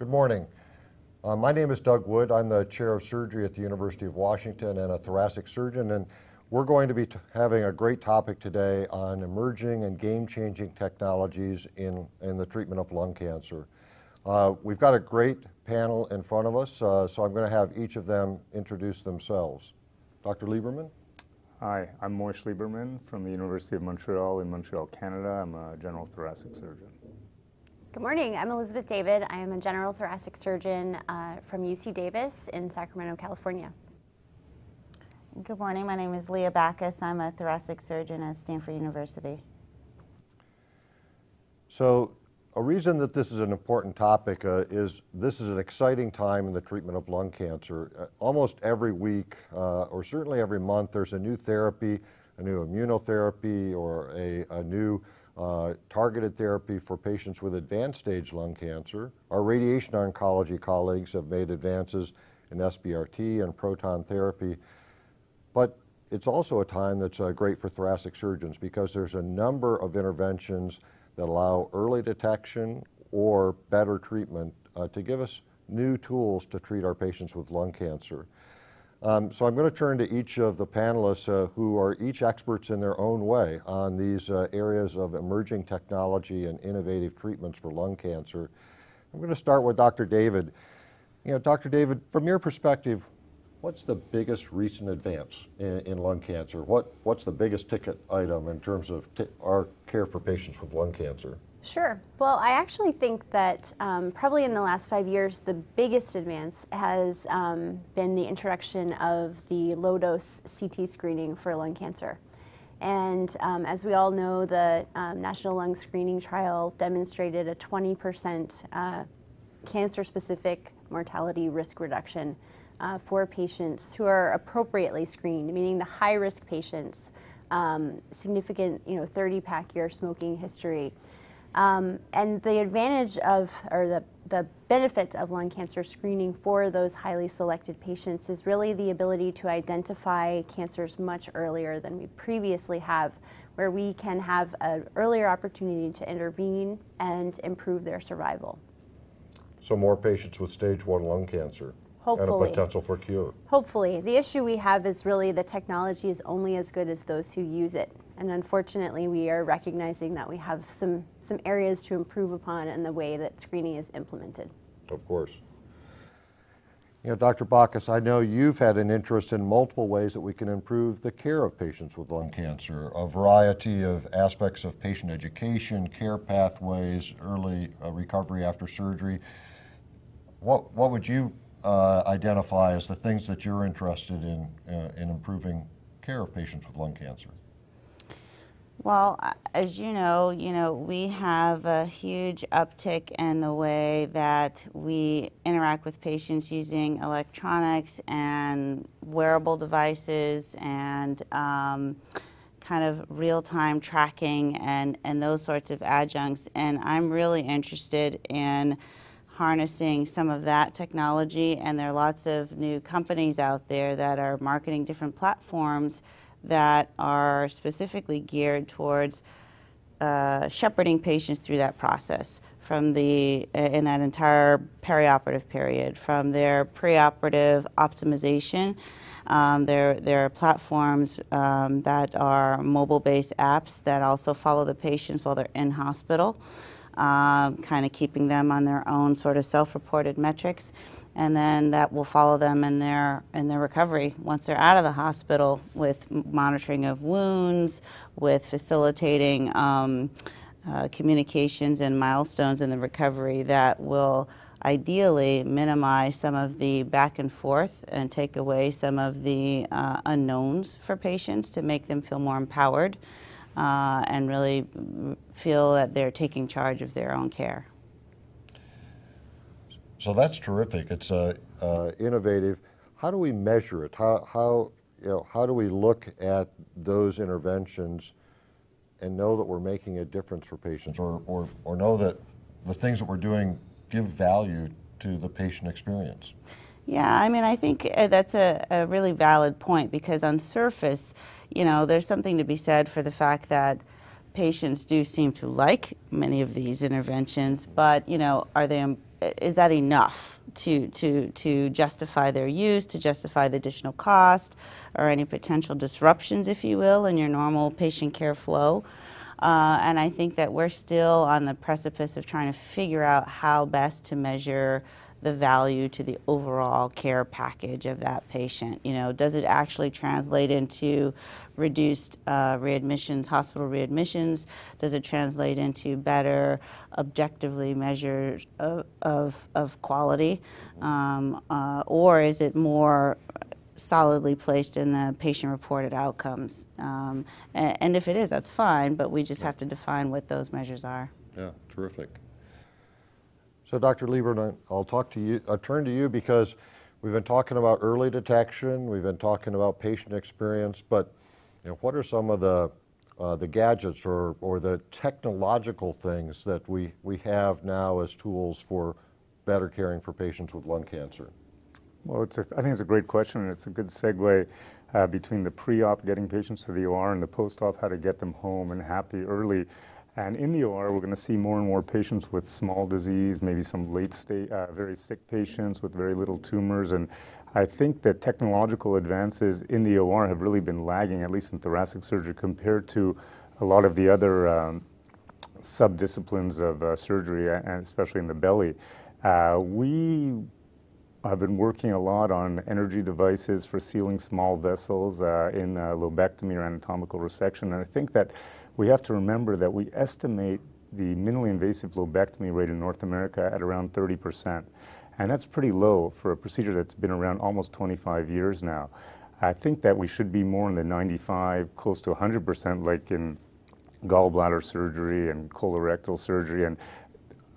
Good morning. Uh, my name is Doug Wood. I'm the chair of surgery at the University of Washington and a thoracic surgeon. And we're going to be having a great topic today on emerging and game-changing technologies in, in the treatment of lung cancer. Uh, we've got a great panel in front of us, uh, so I'm going to have each of them introduce themselves. Dr. Liberman? Hi, I'm Moishe Liberman from the University of Montreal in Montreal, Canada. I'm a general thoracic surgeon. Good morning. I'm Elizabeth David. I am a general thoracic surgeon uh, from UC Davis in Sacramento, California. Good morning. My name is Leah Backhus. I'm a thoracic surgeon at Stanford University. So a reason that this is an important topic uh, is this is an exciting time in the treatment of lung cancer. Uh, almost every week, uh, or certainly every month, there's a new therapy, a new immunotherapy, or a, a new uh, targeted therapy for patients with advanced stage lung cancer. Our radiation oncology colleagues have made advances in SBRT and proton therapy. But it's also a time that's uh, great for thoracic surgeons because there's a number of interventions that allow early detection or better treatment uh, to give us new tools to treat our patients with lung cancer. Um, so I'm going to turn to each of the panelists uh, who are each experts in their own way on these uh, areas of emerging technology and innovative treatments for lung cancer. I'm going to start with Dr. David. You know, Dr. David, from your perspective, what's the biggest recent advance in, in lung cancer? What, what's the biggest ticket item in terms of our care for patients with lung cancer? Sure. Well, I actually think that um, probably in the last five years, the biggest advance has um, been the introduction of the low dose CT screening for lung cancer. And um, as we all know, the um, National Lung Screening Trial demonstrated a 20% uh, cancer specific mortality risk reduction uh, for patients who are appropriately screened, meaning the high risk patients, um, significant, you know, 30 pack year smoking history. Um, and the advantage of, or the, the benefit of lung cancer screening for those highly selected patients is really the ability to identify cancers much earlier than we previously have, where we can have an earlier opportunity to intervene and improve their survival. So more patients with stage one lung cancer. Hopefully. And a potential for cure. Hopefully. The issue we have is really the technology is only as good as those who use it. And unfortunately, we are recognizing that we have some some areas to improve upon in the way that screening is implemented. Of course. You know, Dr. Backhus, I know you've had an interest in multiple ways that we can improve the care of patients with lung cancer, a variety of aspects of patient education, care pathways, early uh, recovery after surgery. What, what would you uh, identify as the things that you're interested in uh, in improving care of patients with lung cancer? Well, as you know, you know, we have a huge uptick in the way that we interact with patients using electronics and wearable devices and um, kind of real-time tracking and, and those sorts of adjuncts. And I'm really interested in harnessing some of that technology and there are lots of new companies out there that are marketing different platforms that are specifically geared towards uh, shepherding patients through that process from the uh, in that entire perioperative period from their preoperative optimization. Um, there, there are platforms um, that are mobile-based apps that also follow the patients while they're in hospital um, kind of keeping them on their own sort of self-reported metrics and then that will follow them in their in their recovery once they're out of the hospital with monitoring of wounds, with facilitating um, uh, communications and milestones in the recovery that will ideally minimize some of the back and forth and take away some of the uh, unknowns for patients to make them feel more empowered uh, and really feel that they're taking charge of their own care. So that's terrific. It's uh, uh, innovative. How do we measure it? How, how, you know, how do we look at those interventions and know that we're making a difference for patients or, or, or know that the things that we're doing give value to the patient experience? Yeah, I mean, I think uh, that's a, a really valid point because on surface, you know, there's something to be said for the fact that patients do seem to like many of these interventions, but, you know, are they is that enough to, to, to justify their use, to justify the additional cost, or any potential disruptions, if you will, in your normal patient care flow? Uh, and I think that we're still on the precipice of trying to figure out how best to measure the value to the overall care package of that patient. You know, does it actually translate into reduced uh, readmissions, hospital readmissions? Does it translate into better objectively measures of, of, of quality? Um, uh, or is it more solidly placed in the patient reported outcomes? Um, and, and if it is, that's fine, but we just have to define what those measures are. Yeah, terrific. So Dr. Liberman, I'll talk to you, I'll turn to you because we've been talking about early detection, we've been talking about patient experience, but you know, what are some of the, uh, the gadgets or, or the technological things that we, we have now as tools for better caring for patients with lung cancer? Well, it's a, I think it's a great question, and it's a good segue uh, between the pre-op, getting patients to the OR, and the post-op, how to get them home and happy early. And in the OR, we're going to see more and more patients with small disease, maybe some late state, uh, very sick patients with very little tumors. And I think that technological advances in the OR have really been lagging, at least in thoracic surgery, compared to a lot of the other um, subdisciplines of uh, surgery, and especially in the belly. Uh, we have been working a lot on energy devices for sealing small vessels uh, in uh, lobectomy or anatomical resection. And I think that we have to remember that we estimate the minimally invasive lobectomy rate in North America at around 30%. And that's pretty low for a procedure that's been around almost 25 years now. I think that we should be more in the 95, close to 100%, like in gallbladder surgery and colorectal surgery. And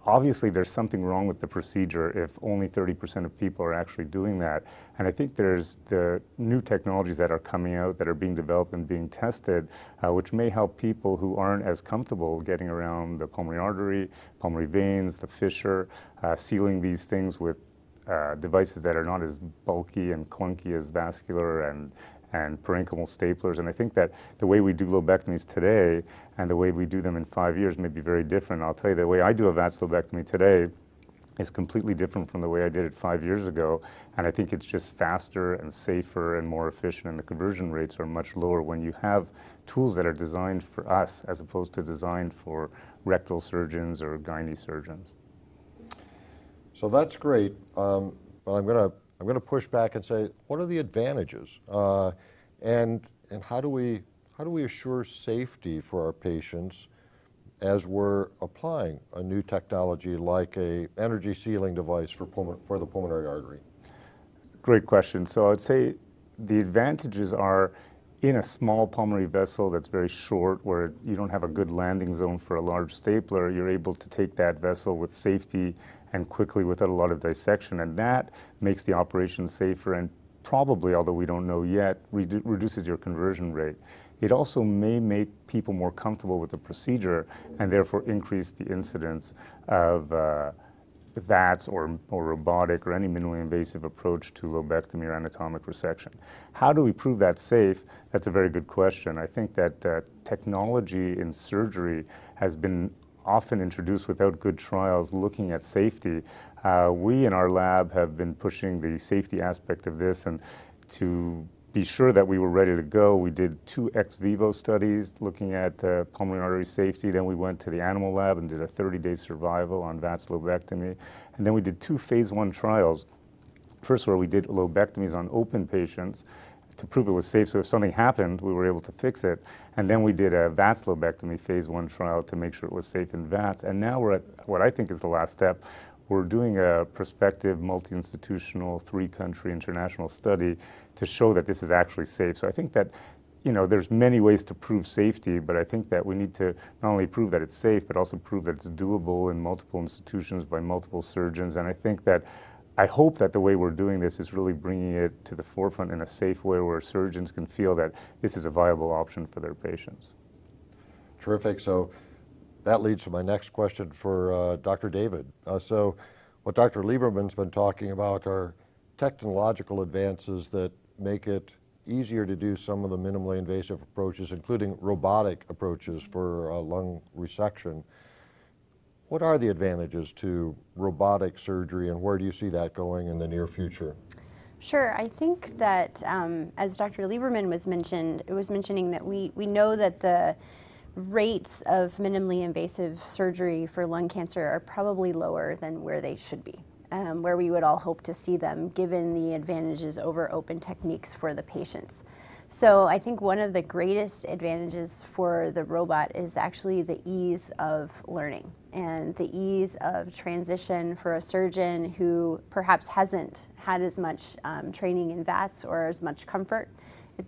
obviously there's something wrong with the procedure if only 30% of people are actually doing that. And I think there's the new technologies that are coming out that are being developed and being tested, uh, which may help people who aren't as comfortable getting around the pulmonary artery, pulmonary veins, the fissure, uh, sealing these things with uh, devices that are not as bulky and clunky as vascular and and parenchymal staplers. And I think that the way we do lobectomies today and the way we do them in five years may be very different. I'll tell you, the way I do a VATS lobectomy today is completely different from the way I did it five years ago. And I think it's just faster and safer and more efficient, and the conversion rates are much lower when you have tools that are designed for us as opposed to designed for rectal surgeons or gynae surgeons. So that's great, um, but I'm going to I'm going to push back and say, what are the advantages? Uh, and, and how, do we, how do we assure safety for our patients as we're applying a new technology like a energy sealing device for, for the pulmonary artery? Great question. So I would say the advantages are in a small pulmonary vessel that's very short, where you don't have a good landing zone for a large stapler, you're able to take that vessel with safety and quickly without a lot of dissection. And that makes the operation safer and probably, although we don't know yet, redu reduces your conversion rate. It also may make people more comfortable with the procedure and therefore increase the incidence of uh, VATS or, or robotic or any minimally invasive approach to lobectomy or anatomic resection. How do we prove that safe? That's a very good question. I think that uh, technology in surgery has been often introduced without good trials looking at safety. Uh, we in our lab have been pushing the safety aspect of this and to be sure that we were ready to go, we did two ex vivo studies looking at uh, pulmonary artery safety. Then we went to the animal lab and did a 30-day survival on VATS lobectomy. And then we did two phase one trials. First where we did lobectomies on open patients to prove it was safe. So if something happened, we were able to fix it. And then we did a VATS lobectomy phase one trial to make sure it was safe in VATS. And now we're at what I think is the last step. We're doing a prospective multi-institutional, three-country international study to show that this is actually safe. So I think that you know, there's many ways to prove safety, but I think that we need to not only prove that it's safe, but also prove that it's doable in multiple institutions by multiple surgeons. And I think that I hope that the way we're doing this is really bringing it to the forefront in a safe way where surgeons can feel that this is a viable option for their patients. Terrific. So that leads to my next question for uh, Dr. David. Uh, so what Dr. Liberman's been talking about are technological advances that make it easier to do some of the minimally invasive approaches, including robotic approaches for uh, lung resection. What are the advantages to robotic surgery and where do you see that going in the near future? Sure. I think that um, as Dr. Liberman was mentioned, it was mentioning that we, we know that the rates of minimally invasive surgery for lung cancer are probably lower than where they should be, um, where we would all hope to see them given the advantages over open techniques for the patients. So I think one of the greatest advantages for the robot is actually the ease of learning and the ease of transition for a surgeon who perhaps hasn't had as much um, training in VATS or as much comfort.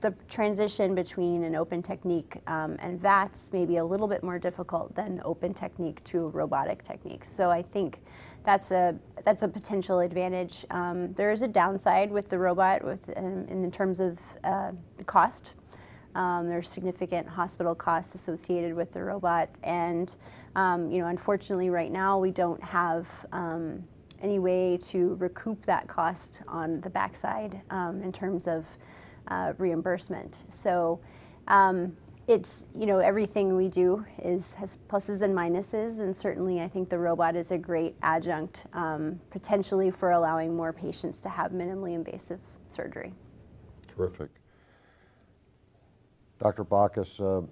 The transition between an open technique um, and VATS may be a little bit more difficult than open technique to robotic techniques. So I think that's a that's a potential advantage. Um, there is a downside with the robot with um, in terms of uh, the cost. Um, there's significant hospital costs associated with the robot, and um, you know, unfortunately, right now we don't have um, any way to recoup that cost on the backside in terms of uh, reimbursement. So it's you know everything we do is has pluses and minuses and certainly i think the robot is a great adjunct um, potentially for allowing more patients to have minimally invasive surgery. Terrific. Dr Backhus uh,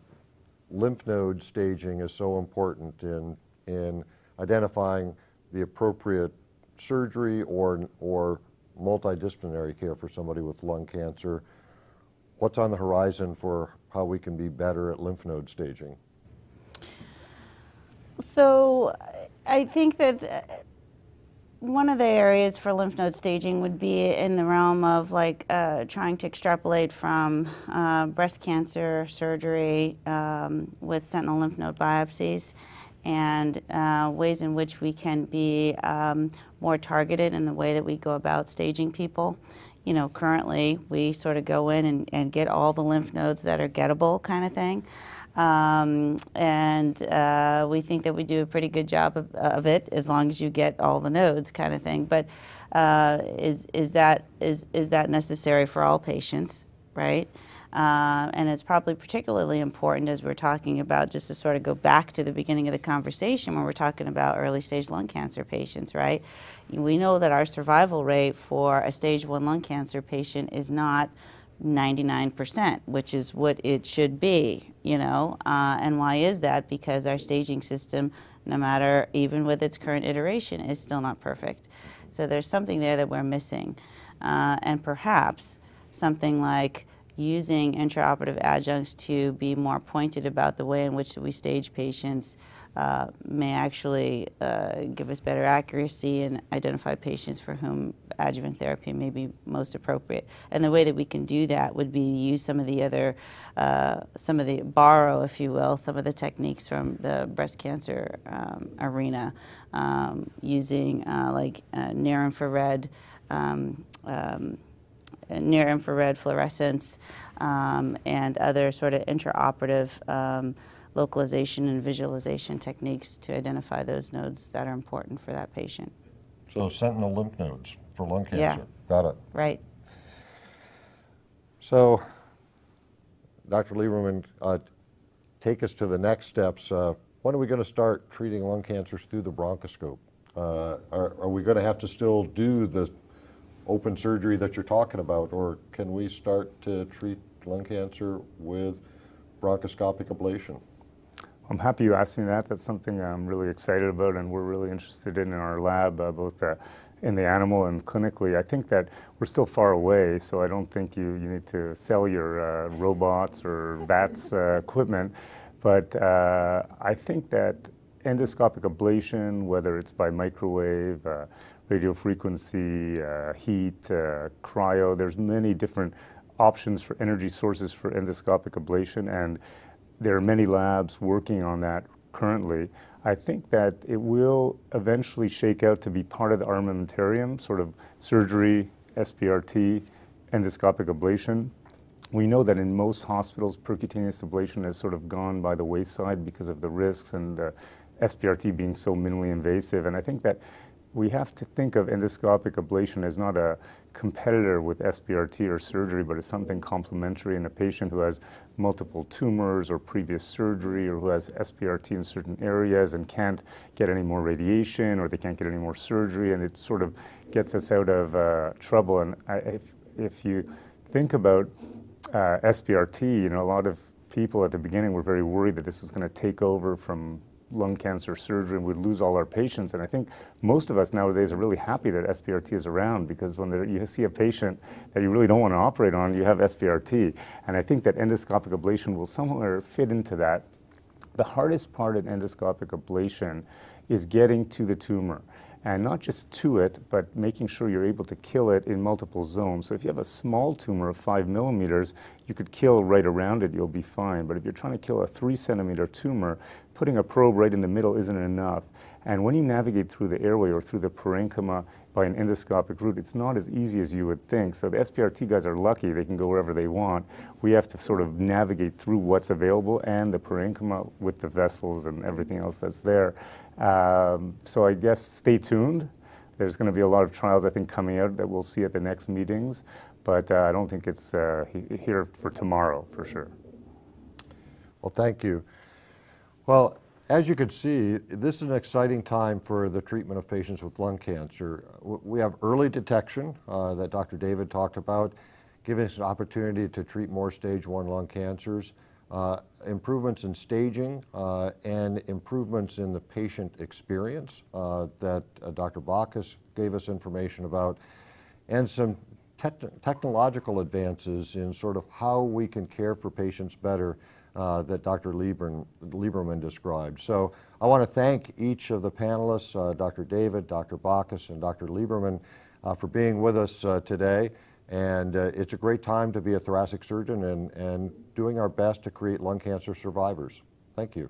lymph node staging is so important in in identifying the appropriate surgery or or multidisciplinary care for somebody with lung cancer what's on the horizon for how we can be better at lymph node staging? So I think that uh, one of the areas for lymph node staging would be in the realm of like uh, trying to extrapolate from uh, breast cancer surgery um, with sentinel lymph node biopsies and uh, ways in which we can be um, more targeted in the way that we go about staging people you know, currently we sort of go in and, and get all the lymph nodes that are gettable kind of thing. Um, and uh, we think that we do a pretty good job of, of, it as long as you get all the nodes kind of thing. But uh, is, is, that, is, is that necessary for all patients, right? Uh, and it's probably particularly important as we're talking about, just to sort of go back to the beginning of the conversation when we're talking about early stage lung cancer patients, right? We know that our survival rate for a stage one lung cancer patient is not 99%, which is what it should be, you know? Uh, and why is that? Because our staging system, no matter even with its current iteration, is still not perfect. So there's something there that we're missing. Uh, and perhaps something like using intraoperative adjuncts to be more pointed about the way in which we stage patients uh, may actually uh, give us better accuracy and identify patients for whom adjuvant therapy may be most appropriate. And the way that we can do that would be to use some of the other, uh, some of the, borrow, if you will, some of the techniques from the breast cancer um, arena, um, using uh, like uh, near infrared. Um, um near infrared fluorescence um, and other sort of intraoperative um, localization and visualization techniques to identify those nodes that are important for that patient. So sentinel lymph nodes for lung cancer. Yeah. Got it. Right. So, Dr. Liberman, uh, take us to the next steps. Uh, when are we going to start treating lung cancers through the bronchoscope? Uh, are, are, we going to have to still do the open surgery that you're talking about, or can we start to treat lung cancer with bronchoscopic ablation? I'm happy you asked me that. That's something I'm really excited about and we're really interested in in our lab, uh, both uh, in the animal and clinically. I think that we're still far away, so I don't think you, you need to sell your uh, robots or VATS uh, equipment. But uh, I think that endoscopic ablation, whether it's by microwave, uh, radio frequency, uh, heat, uh, cryo. There's many different options for energy sources for endoscopic ablation, and there are many labs working on that currently. I think that it will eventually shake out to be part of the armamentarium, sort of surgery, SBRT, endoscopic ablation. We know that in most hospitals, percutaneous ablation has sort of gone by the wayside because of the risks and uh, SBRT being so minimally invasive. And I think that we have to think of endoscopic ablation as not a competitor with SBRT or surgery, but as something complementary in a patient who has multiple tumors or previous surgery or who has SBRT in certain areas and can't get any more radiation or they can't get any more surgery and it sort of gets us out of uh, trouble. And I, if, if you think about uh, SBRT, you know, a lot of people at the beginning were very worried that this was going to take over from lung cancer surgery and we'd lose all our patients. And I think most of us nowadays are really happy that SBRT is around because when you see a patient that you really don't want to operate on, you have SBRT. And I think that endoscopic ablation will somewhere fit into that. The hardest part in endoscopic ablation is getting to the tumor and not just to it, but making sure you're able to kill it in multiple zones. So if you have a small tumor of five millimeters, you could kill right around it, you'll be fine. But if you're trying to kill a three centimeter tumor, putting a probe right in the middle isn't enough. And when you navigate through the airway or through the parenchyma by an endoscopic route, it's not as easy as you would think. So the SBRT guys are lucky, they can go wherever they want. We have to sort of navigate through what's available and the parenchyma with the vessels and everything else that's there. Um, so I guess stay tuned. There's going to be a lot of trials, I think, coming out that we'll see at the next meetings, but uh, I don't think it's uh, here for tomorrow, for sure. Well, thank you. Well, as you can see, this is an exciting time for the treatment of patients with lung cancer. We have early detection uh, that Dr. David talked about, giving us an opportunity to treat more stage one lung cancers, improvements in staging, uh, and improvements in the patient experience uh, that uh, Dr. Backhus gave us information about, and some te technological advances in sort of how we can care for patients better uh, that Dr. Liberman, Liberman, described. So I want to thank each of the panelists, uh, Dr. David, Dr. Backhus, and Dr. Liberman, uh, for being with us uh, today. And uh, it's a great time to be a thoracic surgeon and, and doing our best to create lung cancer survivors. Thank you.